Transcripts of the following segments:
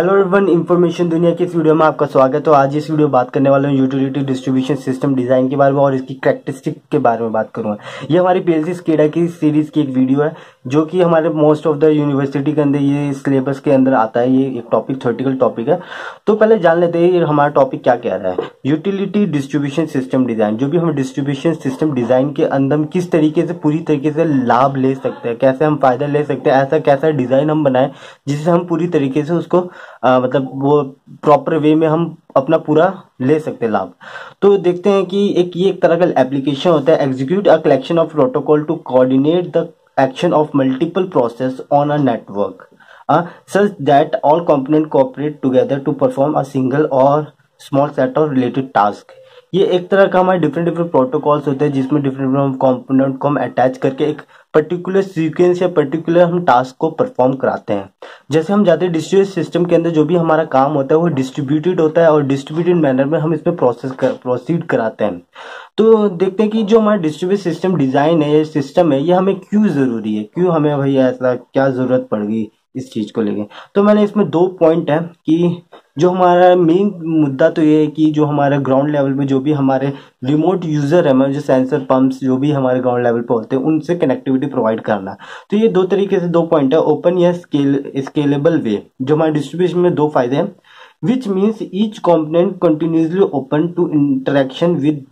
Hello everyone information दुनिया की इस वीडियो में आपका स्वागत है। तो आज इस वीडियो बात करने वाला हूँ यूटिलिटी डिस्ट्रीब्यूशन सिस्टम डिज़ाइन के बारे में और इसकी करेक्टरिस्टिक के बारे में बात करूँगा। ये हमारी पीएलसी स्केडा की सीरीज़ की एक वीडियो है, जो कि हमारे मोस्ट ऑफ़ द यूनिवर्सिटी के अंदर, ये सिलेबस के अंदर आता है। ये एक टॉपिक थर्टिकल टॉपिक है। तो पहले जान लेते हैं ये हमारा टॉपिक क्या कह रहा है। यूटिलिटी डिस्ट्रीब्यूशन सिस्टम डिज़ाइन जो भी हम डिस्ट्रीब्यूशन सिस्टम डिज़ाइन के अंदर हम किस तरीके से, पूरी तरीके से लाभ ले सकते हैं, कैसे हम फ़ायदा ले सकते हैं, ऐसा कैसा डिज़ाइन हम बनाए, जिससे हम पूरी तरीके से उसको आ, मतलब वो प्रॉपर वे में हम अपना पूरा ले सकते हैं लाभ। तो देखते हैं कि एक ये एक तरह का एप्लीकेशन होता है। Execute a collection of protocol to coordinate the action of multiple process on a network such that all component cooperate together to perform a single और small set of related task ये एक तरह का हमारे different different protocols होते हैं, जिसमें different different component को हम अटैच करके एक पर्टिकुलर सीक्वेंस या पर्टिकुलर हम टास्क को परफॉर्म कराते हैं। जैसे हम जाते हैं डिस्ट्रीब्यूट सिस्टम के अंदर, जो भी हमारा काम होता है, वो डिस्ट्रीब्यूटेड होता है और डिस्ट्रीब्यूटेड मैनर में हम इसमें प्रोसेस कर प्रोसीड कराते हैं। तो देखते हैं कि जो हमारा डिस्ट्रीब्यूट सिस्टम डिज़ाइन है ये सिस्टम है, ये हमें क्यों ज़रूरी है? क्यों हमें भैया ऐसा क्या ज़रूरत पड़ गई? इस चीज़ को लेके। तो मैंने इसमें दो पॉइंट है कि जो हमारा मेन मुद्दा तो ये है कि जो हमारे ग्राउंड लेवल पे जो भी हमारे रिमोट यूज़र है मतलब जो सेंसर पंप्स जो भी हमारे ग्राउंड लेवल पे होते हैं, उनसे कनेक्टिविटी प्रोवाइड करना। तो ये दो तरीके से दो पॉइंट है ओपन या स्केल स्केलेबल वे जो हमारे डिस्ट्रीब्यूशन में दो फ़ायदे हैं which means each component continuously open to interaction with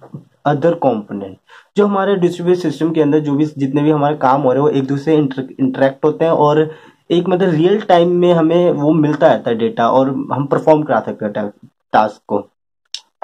other component जो हमारे डिस्ट्रीब्यूट सिस्टम के अंदर जो भी जितने भी हमारे काम हो रहे हैं, वो एक दूसरे इंटरेक्ट होते हैं और एक मतलब रियल टाइम में हमें वो मिलता रहता है डेटा और हम परफॉर्म करा सकते हैं टास्क को।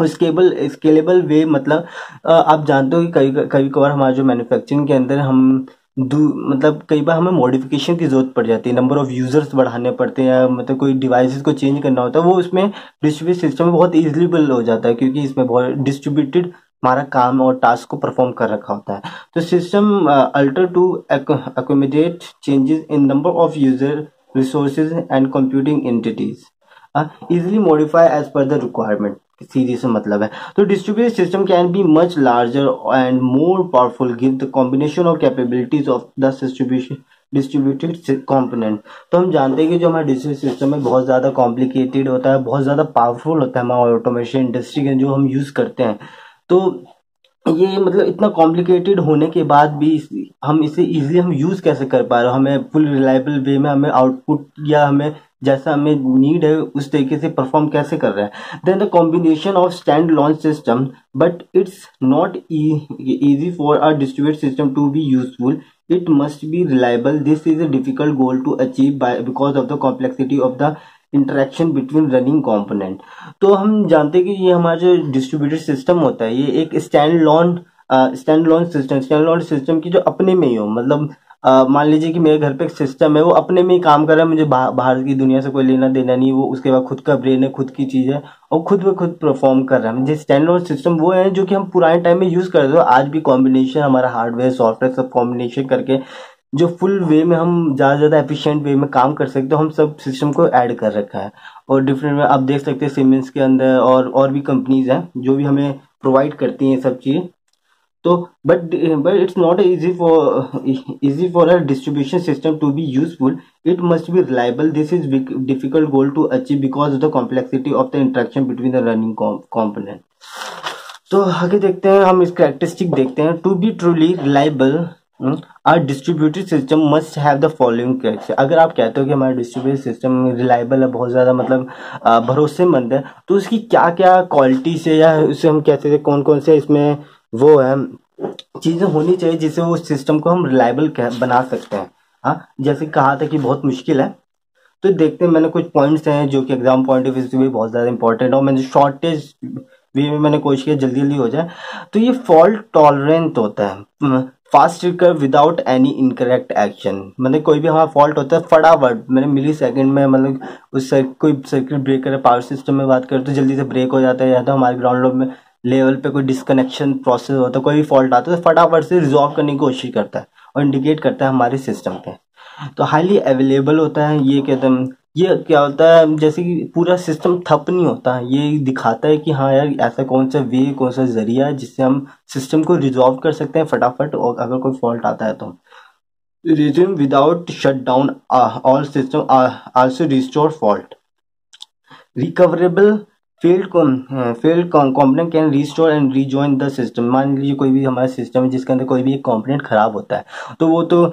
स्केबल स्केलेबल वे मतलब आप जानते हो कि कई कई कबार हमारे जो मैन्युफैक्चरिंग के अंदर हम दू मतलब कई बार हमें मॉडिफिकेशन की ज़रूरत पड़ जाती है नंबर ऑफ़ यूज़र्स बढ़ाने पड़ते हैं मतलब कोई डिवाइसेस को चेंज करना होता है, वो उसमें डिस्ट्रीब्यूट सिस्टम बहुत इजिलेबल हो जाता है, क्योंकि इसमें बहुत डिस्ट्रीब्यूटेड हमारा काम और टास्क को परफॉर्म कर रखा होता है। तो system alter to accommodate changes in number of user resources and computing entities easily modify as per the requirement सीधी से मतलब है। तो distributed system can be much larger and more powerful give the combination of capabilities of the distribution distributed component तो हम जानते हैं कि जो हमारा डिस्ट्रीब्यूट सिस्टम है, बहुत ज़्यादा कॉम्प्लिकेटेड होता है, बहुत ज़्यादा पावरफुल होता है हमारा ऑटोमेशन इंडस्ट्री के जो हम यूज़ करते हैं। तो ये मतलब इतना कॉम्प्लिकेटेड होने के बाद भी हम इसे इजीली हम यूज़ कैसे कर पा रहे हो? हमें फुल रिलायबल वे में हमें आउटपुट या हमें जैसा हमें नीड है, उस तरीके से परफॉर्म कैसे कर रहा है? Then the combination of standalone system but it's not easy for a distribute system to be useful it must be reliable this is a difficult goal to achieve by because of the complexity of the interaction between running component तो हम जानते हैं कि ये हमारा जो distributed system होता है, ये एक standalone standalone system standalone system की जो अपने में ही हो। मतलब मान लीजिए कि मेरे घर पे एक सिस्टम है, वो अपने में ही काम कर रहा है, मुझे बाहर की दुनिया से कोई लेना देना नहीं, वो उसके बाद खुद का ब्रेन है, खुद की चीज़ है, और खुद ब खुद परफॉर्म कर रहा है। स्टैंड लॉन सिस्टम वो है, जो कि हम पुराने टाइम में यूज़ करते थे, आज भी कॉम्बिनेशन हमारा हार्डवेयर सॉफ्टवेयर सब कॉम्बिनेशन करके जो फुल वे में हम ज़्यादा ज़्यादा एफिशिएंट वे में काम कर सकते हो हम सब सिस्टम को ऐड कर रखा है। और डिफरेंट में आप देख सकते हैं सीमेंस के अंदर और और भी कंपनीज़ हैं जो भी हमें प्रोवाइड करती हैं सब चीज़। तो but but it's not easy for easy for a distribution system to be useful it must be reliable this is difficult goal to achieve because of the complexity of the interaction between the running component तो आगे देखते हैं, हम इस characteristic देखते हैं। To be truly reliable our distributed system must have the following character अगर आप कहते हो कि हमारा डिस्ट्रीब्यूटेड सिस्टम रिलायबल है, बहुत ज़्यादा मतलब भरोसेमंद है तो उसकी क्या क्या क्वालिटी से या उसे हम कहते थे कौन कौन से इसमें वो है, चीज़ें होनी चाहिए जिससे वो सिस्टम को हम रिलायबल बना सकते हैं। हाँ? जैसे कहा था कि बहुत मुश्किल है। तो देखते हैं, मैंने कुछ पॉइंट्स हैं जो कि एग्ज़ाम पॉइंट ऑफ़ व्यू से भी बहुत ज़्यादा इंपॉर्टेंट और मैंने शॉर्टेज वे में मैंने कोशिश किया जल्दी जल्दी हो जाए। तो ये फॉल्ट टॉलरेंट होता है। Fast recover without any incorrect action मतलब कोई भी हमारा फॉल्ट होता है फटाफट मैंने मिली सेकेंड में मतलब उस सर, कोई सर्किट ब्रेकर पावर सिस्टम में बात करें तो जल्दी से ब्रेक हो जाता है या तो हमारे ग्राउंड लोड में लेवल पे कोई डिस्कनेक्शन प्रोसेस होता है कोई भी फॉल्ट आता है तो फटाफट से रिजॉल्व करने की कोशिश करता है और इंडिकेट करता है हमारे सिस्टम पे। तो हाईली अवेलेबल होता है ये कहते हैं ये क्या होता है, जैसे कि पूरा सिस्टम ठप नहीं होता। है ये दिखाता है कि हाँ यार, ऐसा कौन सा वे कौन सा ज़रिया है जिससे हम सिस्टम को रिजॉल्व कर सकते हैं फटाफट, और अगर कोई फॉल्ट आता है तो। Resume without shut down all system also restore fault recoverable failed field component can restore and rejoin the system मान लीजिए कोई भी हमारा सिस्टम है जिसके अंदर कोई भी एक कॉम्पोनेंट खराब होता है तो वो तो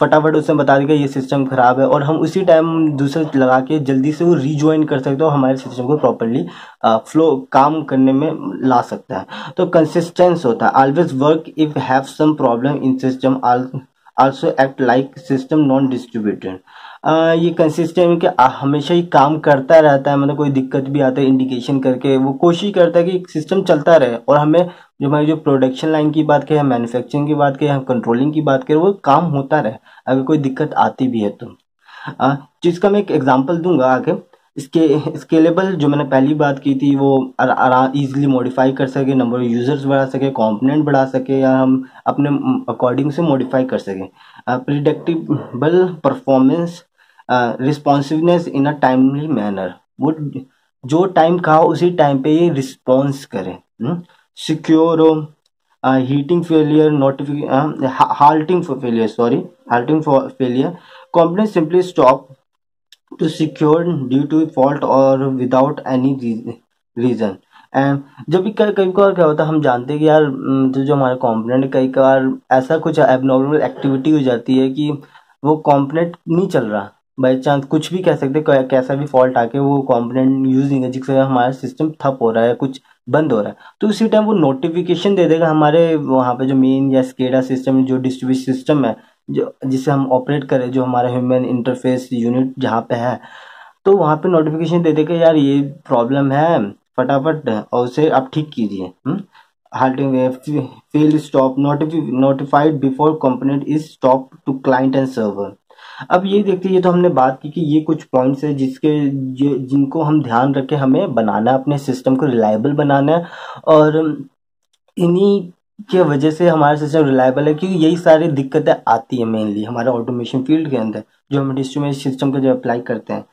फटाफट उसमें बता देगा ये सिस्टम खराब है और हम उसी टाइम दूसरे लगा के जल्दी से वो रीजॉइन कर सकते हो हमारे सिस्टम को प्रॉपरली फ्लो काम करने में ला सकता है। तो कंसिस्टेंस होता है। Always work if have some problem in system also act like system non distributed ये कंसिस्टेंट कि हमेशा ही काम करता रहता है मतलब कोई दिक्कत भी आता है इंडिकेशन करके, वो कोशिश करता है कि सिस्टम चलता रहे और हमें जो हमारी जो प्रोडक्शन लाइन की बात करें मैन्युफैक्चरिंग की बात करें कंट्रोलिंग की बात करें, वो काम होता रहे, अगर कोई दिक्कत आती भी है तो। जिसका मैं एक एग्ज़ाम्पल दूँगा आगे। इसके स्केलेबल जो मैंने पहली बात की थी, वो ईजिली मॉडिफाई कर सके नंबर ऑफ़ यूज़र्स बढ़ा सके कंपोनेंट बढ़ा सके, या हम अपने अकॉर्डिंग से मॉडिफाई कर सकें। Predictable performance responsiveness in a timely manner वो जो टाइम कहा, उसी टाइम पे ये रिस्पॉन्स करें। सिक्योर हो heating failure नोटिफिक halting for failure sorry halting for failure company simply stop to secure due to fault और विदाउट एनी रीजन एंड जब भी कई कई बार क्या होता है, हम जानते हैं कि यार जो जो हमारा कॉम्पोनेंट कई बार ऐसा कुछ एबनॉर्मल एक्टिविटी हो जाती है कि वो कॉम्पोनेंट नहीं चल रहा। बाई चांस कुछ भी कह सकते हैं कैसा भी फॉल्ट आके वो कॉम्पोनेंट यूज़ नहीं है जिससे हमारा सिस्टम ठप हो रहा है, कुछ बंद हो रहा है। तो उसी टाइम वो नोटिफिकेशन दे देगा हमारे वहाँ पे जो मेन या स्केडा सिस्टम जो डिस्ट्रीब्यूट सिस्टम है। जो, जिसे हम ऑपरेट करें, जो हमारा ह्यूमन इंटरफेस यूनिट जहाँ पे है तो वहाँ पे नोटिफिकेशन दे देगा यार, ये प्रॉब्लम है, फटाफट, और उसे आप ठीक कीजिए। halting fail stop notified before component is stopped to client and server. अब ये देखते ये तो हमने बात की कि ये कुछ पॉइंट्स है जिसके जिनको हम ध्यान रखें, हमें बनाना अपने सिस्टम को रिलायबल बनाना और इन्हीं की वजह से हमारा सिस्टम रिलायबल है, क्योंकि यही सारी दिक्कतें आती है मेनली हमारे ऑटोमेशन फ़ील्ड के अंदर, जो हम डिस्ट्रीब्यूशन सिस्टम का जो अप्लाई करते हैं।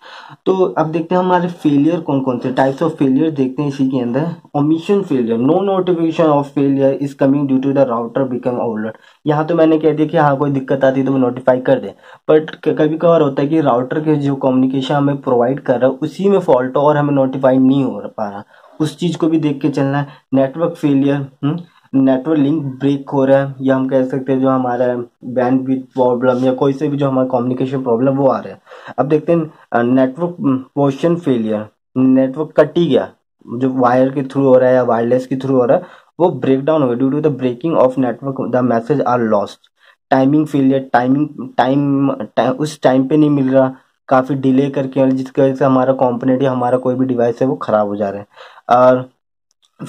तो अब देखते हैं हमारे फेलियर कौन कौन से टाइप्स ऑफ़ फेलियर देखते हैं इसी के अंदर। Omission failure no notification of failure is coming due to the router become overload यहाँ तो मैंने कह दिया कि हाँ कोई दिक्कत आती है तो वो नोटिफाई कर दे। बट कभी कभार होता है कि राउटर के जो कम्युनिकेशन हमें प्रोवाइड कर रहा है, उसी में फॉल्ट और हमें नोटिफाई नहीं हो पा रहा। उस चीज़ को भी देख के चलना है। Network failure network link break हो रहा है, या हम कह सकते हैं जो हमारा बैंड विथ प्रॉब्लम या कोई से भी जो हमारा कम्युनिकेशन प्रॉब्लम वो आ रहा है। अब देखते हैं network portion failure network cut ही गया। जो वायर के थ्रू हो रहा है या वायरलेस के थ्रू हो रहा है, वो ब्रेक डाउन हो गया due to the breaking of network the message are lost timing failure timing time उस टाइम पे नहीं मिल रहा, काफ़ी डिले करके जिसकी वजह से हमारा कॉम्पोनेंट या हमारा कोई भी डिवाइस है, वो ख़राब हो जा रहा है। और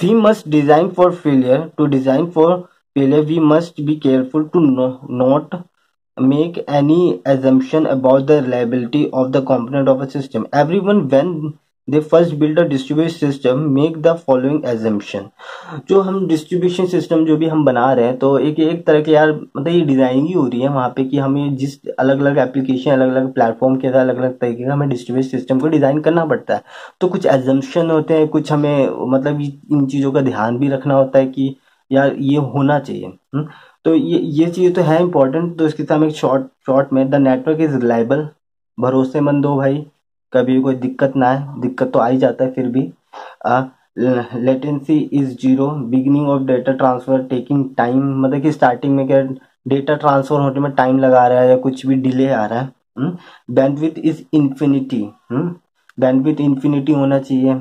we must design for failure. To design for failure we must be careful to no, not make any assumption about the reliability of the component of a system. Everyone when they first build a distribution system make the following assumption जो हम distribution system जो भी हम बना रहे हैं तो एक एक तरह के यार मतलब ये डिज़ाइनिंग ही हो रही है वहाँ पे कि हमें जिस अलग अलग एप्लीकेशन अलग अलग प्लेटफॉर्म के साथ अलग अलग तरीके का हमें डिस्ट्रीब्यूशन सिस्टम को डिज़ाइन करना पड़ता है। तो कुछ एजम्पन होते हैं, कुछ हमें मतलब इन चीज़ों का ध्यान भी रखना होता है कि यार ये होना चाहिए हुँ? तो ये ये चीज़ तो है इंपॉर्टेंट तो इसके साथ हम एक शॉर्ट शॉर्ट में द नेटवर्क इज़ रिलायबल भरोसेमंद हो भाई। कभी कोई दिक्कत ना आए, दिक्कत तो आ ही जाता है फिर भी। Latency is zero beginning of data transfer taking time मतलब कि स्टार्टिंग में क्या डेटा ट्रांसफ़र होने में टाइम लगा रहा है या कुछ भी डिले आ रहा है bandwidth is infinity bandwidth infinity होना चाहिए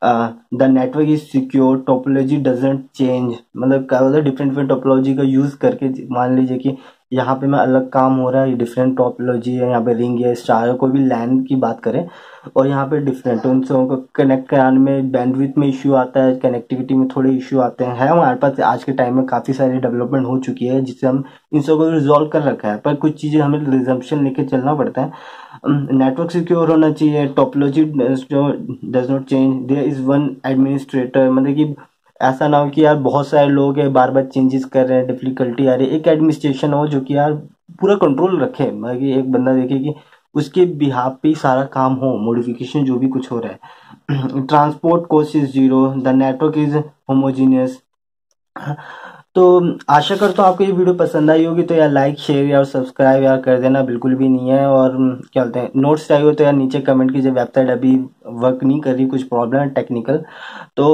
the network is secure topology doesn't change मतलब क्या होता है डिफरेंट डिफरेंट टोपोलॉजी का यूज़ करके, मान लीजिए कि यहाँ पे मैं अलग काम हो रहा है डिफरेंट टॉपोलॉजी है, यहाँ पे रिंग है स्टार है कोई भी लैंड की बात करें, और यहाँ पे डिफरेंट उन सबों को कनेक्ट कराने में बैंडविथ में इश्यू आता है कनेक्टिविटी में थोड़े इश्यू आते हैं। है, हमारे पास आज के टाइम में काफ़ी सारी डेवलपमेंट हो चुकी है जिससे हम इन सबको रिजॉल्व कर रखा है। पर कुछ चीज़ें हमें रिजम्पन लेके चलना पड़ता है। नेटवर्क सिक्योर होना चाहिए topology does not change there is one administrator मतलब कि ऐसा ना हो कि यार बहुत सारे लोग हैं बार बार चेंजेस कर रहे हैं डिफिकल्टी आ रही है। एक एडमिनिस्ट्रेशन हो जो कि यार पूरा कंट्रोल रखे मतलब एक बंदा देखे कि उसके बिहाब पे ही सारा काम हो मॉडिफिकेशन जो भी कुछ हो रहा है। Transport cost is zero the network is homogeneous तो आशा करता हूँ आपको ये वीडियो पसंद आई होगी तो यार लाइक शेयर या सब्सक्राइब यार कर देना, बिल्कुल भी नहीं है। और क्या बोलते हैं नोट्स चाहिए हो तो यार नीचे कमेंट कीजिए वेबसाइट अभी वर्क नहीं कर रही, कुछ प्रॉब्लम है टेक्निकल तो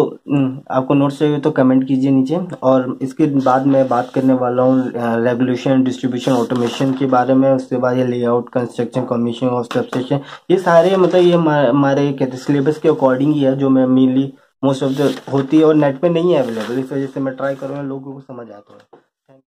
आपको नोट्स चाहिए तो कमेंट कीजिए नीचे। और इसके बाद मैं बात करने वाला हूँ रेगुलेशन डिस्ट्रीब्यूशन ऑटोमेशन के बारे में। उसके बाद ये लेआउट कंस्ट्रक्शन कमीशन और सबस्टेशन ये सारे मतलब ये हमारे कहते सिलेबस के अकॉर्डिंग ही है, जो मैं मेनली मोस्ट ऑफ़ द होती है और नेट पे नहीं है अवेलेबल इस वजह से मैं ट्राई करूँगा, लोगों को समझ आता है।